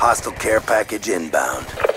Hostile care package inbound.